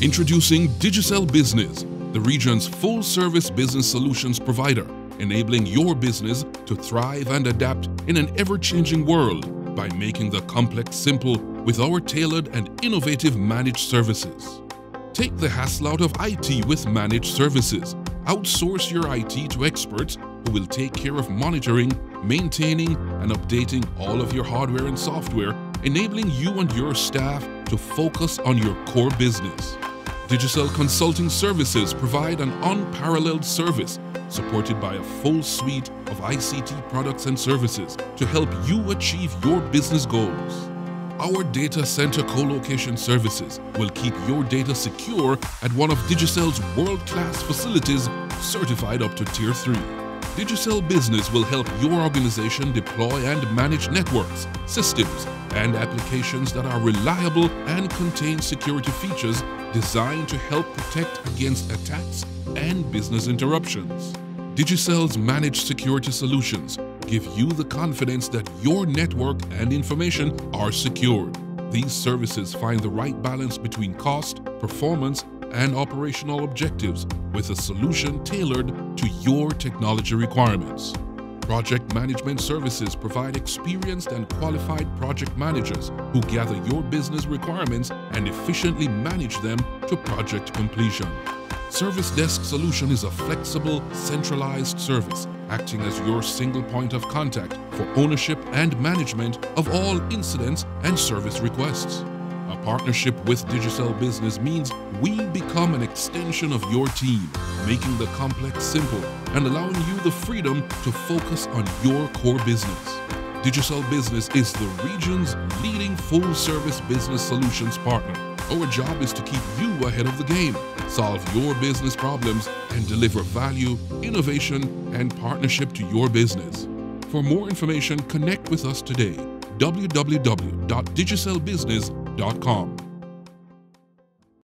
Introducing Digicel Business, the region's full-service business solutions provider, enabling your business to thrive and adapt in an ever-changing world by making the complex simple with our tailored and innovative managed services. Take the hassle out of IT with managed services. Outsource your IT to experts who will take care of monitoring, maintaining, and updating all of your hardware and software, enabling you and your staff to focus on your core business. Digicel Consulting Services provide an unparalleled service supported by a full suite of ICT products and services to help you achieve your business goals. Our data center co-location services will keep your data secure at one of Digicel's world-class facilities certified up to Tier 3. Digicel Business will help your organization deploy and manage networks, systems, and applications that are reliable and contain security features designed to help protect against attacks and business interruptions. Digicel's managed security solutions give you the confidence that your network and information are secured. These services find the right balance between cost, performance, and operational objectives with a solution tailored to your technology requirements. Project Management Services provide experienced and qualified project managers who gather your business requirements and efficiently manage them to project completion. Service Desk Solution is a flexible, centralized service acting as your single point of contact for ownership and management of all incidents and service requests. A partnership with Digicel Business means we become an extension of your team, making the complex simple and allowing you the freedom to focus on your core business. Digicel Business is the region's leading full-service business solutions partner. Our job is to keep you ahead of the game, solve your business problems, and deliver value, innovation, and partnership to your business. For more information, connect with us today. www.digicelbusiness.com www.thebrandingcoach.com.